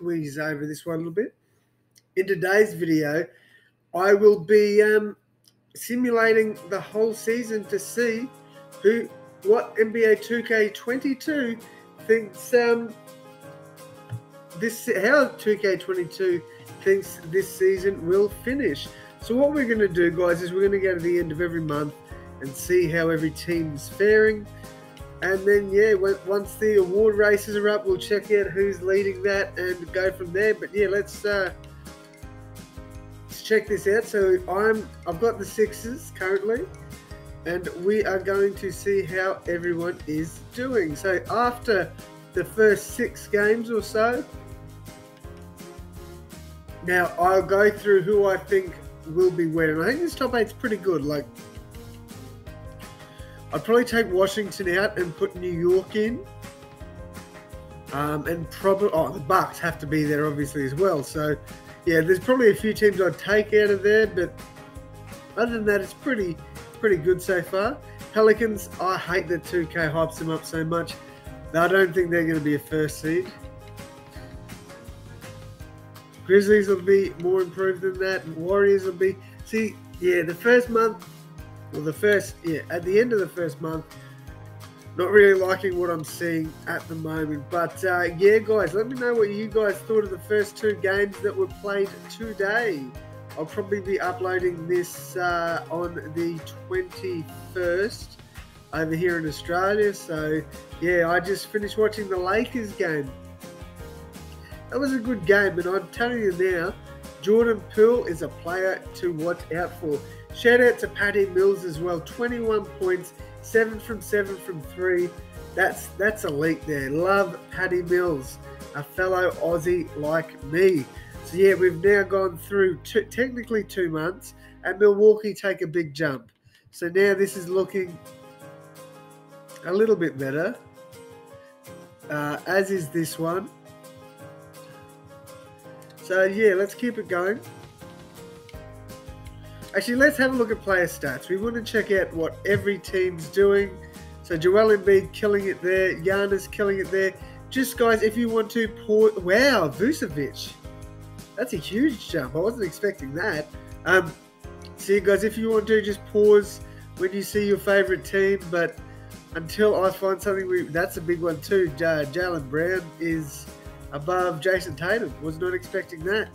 squeeze over this one a little bit. In today's video, I will be um, simulating the whole season to see who, what NBA 2K22 thinks um, this how 2K22 thinks this season will finish. So what we're going to do, guys, is we're going to go to the end of every month and see how every team's faring. And then, yeah, once the award races are up, we'll check out who's leading that and go from there. But yeah, let's uh, let's check this out. So I'm I've got the sixes currently, and we are going to see how everyone is doing. So after the first six games or so, now I'll go through who I think will be winning. I think this top eight's pretty good. Like I'd probably take Washington out and put New York in. Um, and probably, oh, the Bucks have to be there obviously as well. So, yeah, there's probably a few teams I'd take out of there, but other than that, it's pretty, pretty good so far. Pelicans, I hate that 2K hypes them up so much. I don't think they're going to be a first seed. Grizzlies will be more improved than that. Warriors will be. See, yeah, the first month well, the first, yeah, at the end of the first month, not really liking what I'm seeing at the moment. But uh, yeah, guys, let me know what you guys thought of the first two games that were played today. I'll probably be uploading this uh, on the 21st over here in Australia. So yeah, I just finished watching the Lakers game. That was a good game, and I'm telling you now, Jordan Poole is a player to watch out for. Shout out to Paddy Mills as well. 21 points, seven from seven from three. That's that's elite there. Love Paddy Mills, a fellow Aussie like me. So yeah, we've now gone through two, technically two months, and Milwaukee take a big jump. So now this is looking a little bit better, uh, as is this one. So yeah, let's keep it going. Actually, let's have a look at player stats. We want to check out what every team's doing. So Joel Embiid killing it there. Giannis killing it there. Just guys, if you want to pour, wow, Vucevic, that's a huge jump. I wasn't expecting that. Um, so guys, if you want to, just pause when you see your favorite team. But until I find something, we, that's a big one too. Jaylen Brown is above Jayson Tatum. Was not expecting that.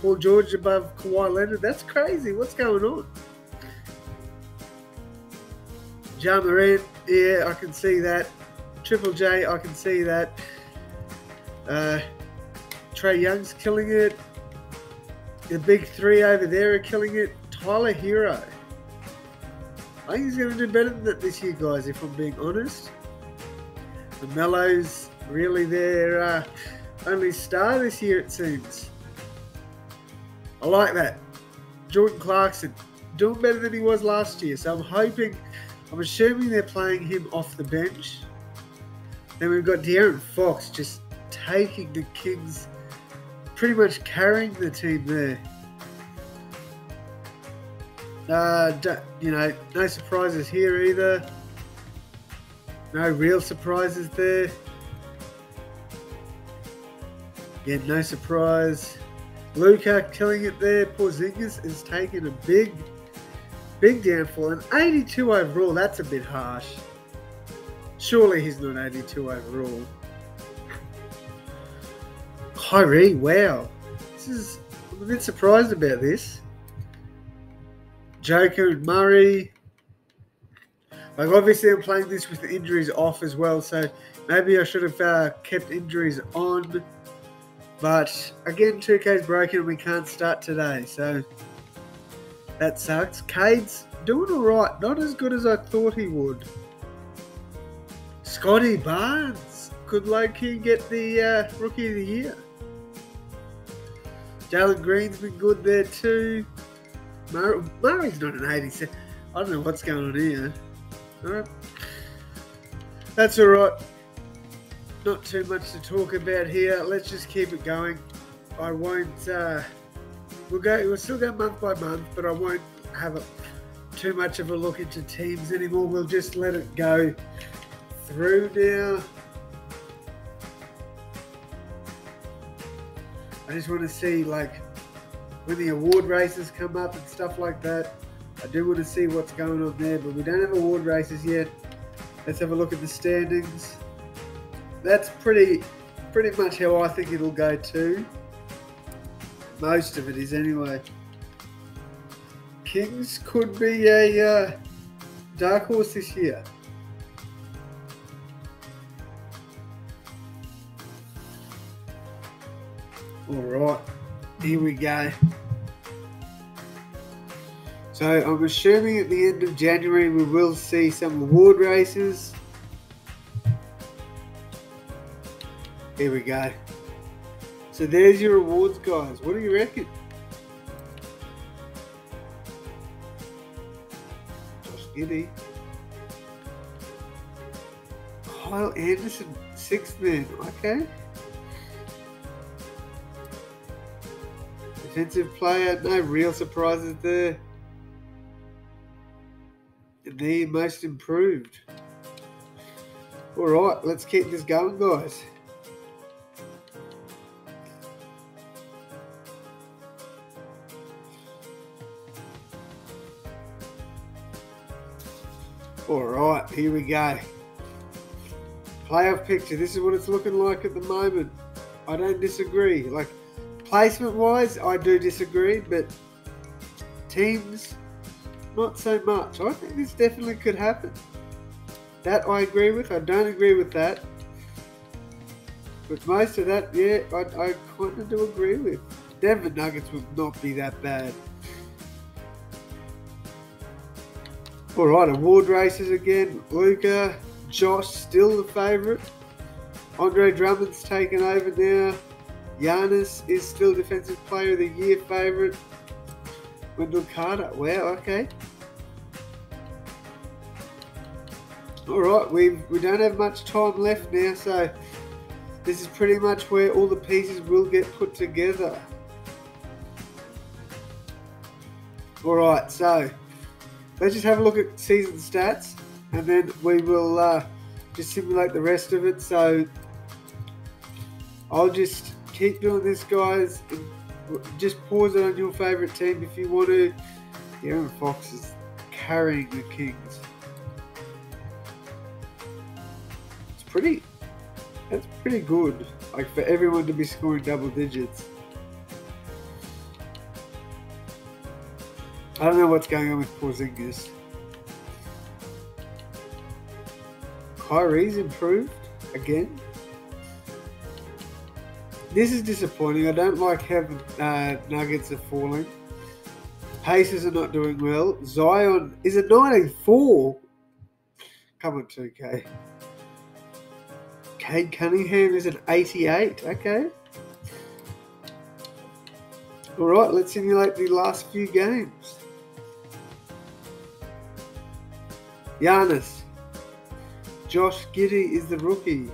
Paul George above Kawhi Leonard. That's crazy. What's going on? Ja Morant, yeah, I can see that. Triple J, I can see that. Uh, Trae Young's killing it. The big three over there are killing it. Tyler Herro. I think he's going to do better than that this year, guys, if I'm being honest. LaMelo's really their uh, only star this year, it seems. I like that. Jordan Clarkson doing better than he was last year. So I'm hoping, I'm assuming they're playing him off the bench. Then we've got De'Aaron Fox just taking the Kings, pretty much carrying the team there. Uh, you know, no surprises here either. No real surprises there. Yeah, no surprise. Luka killing it there. Porzingis is taking a big, big downfall. And 82 overall, that's a bit harsh. Surely he's not 82 overall. Kyrie, wow. This is, I'm a bit surprised about this. Joker and Murray. Like, obviously, I'm playing this with the injuries off as well, so maybe I should have uh, kept injuries on. But again, 2K's broken and we can't start today, so that sucks. Cade's doing alright, not as good as I thought he would. Scottie Barnes could low-key get the uh, Rookie of the Year. Jalen Green's been good there too. Murray, Murray's not an 87. I don't know what's going on here. Alright. That's alright not too much to talk about here. Let's just keep it going. I won't. Uh, we'll go. We'll still go month by month, but I won't have a, too much of a look into teams anymore. We'll just let it go through now. I just want to see like when the award races come up and stuff like that. I do want to see what's going on there, but we don't have award races yet. Let's have a look at the standings. That's pretty pretty much how I think it'll go too. Most of it is anyway. Kings could be a uh, dark horse this year. All right, here we go. So I'm assuming at the end of January we will see some award races. Here we go. So there's your awards, guys. What do you reckon? Josh Giddey. Kyle Anderson, sixth man. Okay. Defensive player, no real surprises there. The most improved. All right, let's keep this going, guys. All right, here we go. Playoff picture. This is what it's looking like at the moment. I don't disagree. Like placement wise, I do disagree, but teams, not so much. I think this definitely could happen. That I agree with. I don't agree with that. But most of that, yeah, I, I kind of do agree with. Denver Nuggets would not be that bad. All right, award races again. Luka, Josh still the favourite. Andre Drummond's taken over now. Giannis is still Defensive Player of the Year favourite. Wendell Carter, wow, okay. All right, we we don't have much time left now, so this is pretty much where all the pieces will get put together. All right, so let's just have a look at season stats and then we will uh, just simulate the rest of it. So I'll just keep doing this, guys. Just pause it on your favourite team if you want to. Aaron Fox is carrying the Kings. It's pretty. That's pretty good. Like for everyone to be scoring double digits. I don't know what's going on with Porzingis. Kyrie's improved again. This is disappointing. I don't like how uh, Nuggets are falling. Pacers are not doing well. Zion is a 94. Come on, 2K. Cade Cunningham is an 88. Okay. All right, let's simulate the last few games. Giannis. Josh Giddey is the rookie.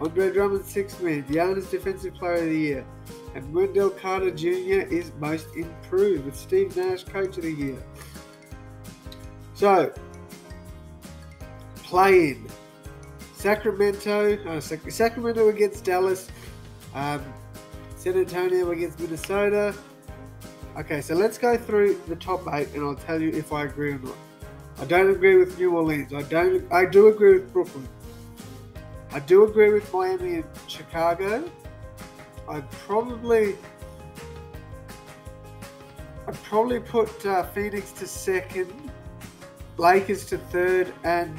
Andre Drummond, sixth man. Giannis, Defensive Player of the Year. And Wendell Carter Jr. is most improved with Steve Nash, Coach of the Year. So, play in. Sacramento, uh, Sacramento against Dallas. Um, San Antonio against Minnesota. Okay, so let's go through the top eight and I'll tell you if I agree or not. I don't agree with New Orleans. I don't. I do agree with Brooklyn. I do agree with Miami and Chicago. I'd probably. I'd probably put uh, Phoenix to second, Lakers to third, and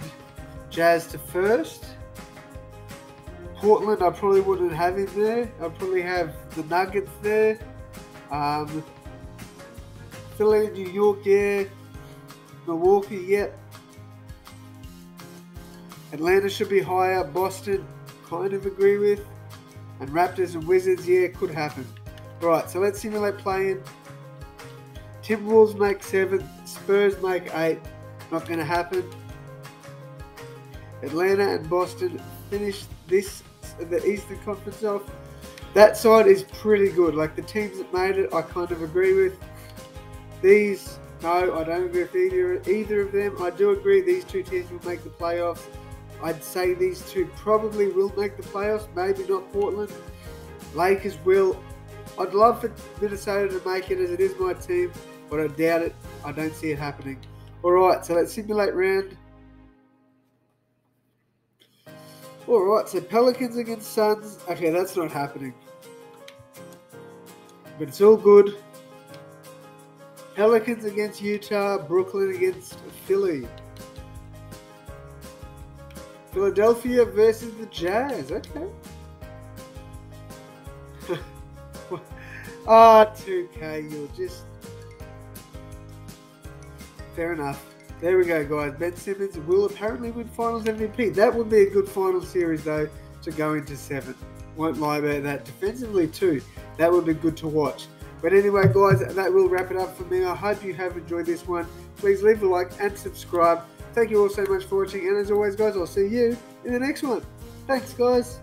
Jazz to first. Portland, I probably wouldn't have him there. I'd probably have the Nuggets there. Um, Philly, New York, yeah. Milwaukee, yep. Atlanta should be higher. Boston, kind of agree with. And Raptors and Wizards, yeah, could happen. Right, so let's simulate playing. Timberwolves make seven. Spurs make eight. Not going to happen. Atlanta and Boston finish this the Eastern Conference off. That side is pretty good. Like the teams that made it, I kind of agree with. These no, I don't agree with either, either of them. I do agree these two teams will make the playoffs. I'd say these two probably will make the playoffs, maybe not Portland. Lakers will I'd love for Minnesota to make it as it is my team, but I doubt it. I don't see it happening. All right, so let's simulate round. All right, so Pelicans against Suns. Okay, that's not happening. But it's all good. Pelicans against Utah, Brooklyn against Philly. Philadelphia versus the Jazz. Okay. Ah, oh, 2K, you're just. Fair enough. There we go, guys. Ben Simmons will apparently win Finals MVP. That would be a good final series, though, to go into seven. Won't lie about that. Defensively, too. That would be good to watch. But anyway, guys, that will wrap it up for me. I hope you have enjoyed this one. Please leave a like and subscribe. Thank you all so much for watching. And as always, guys, I'll see you in the next one. Thanks, guys.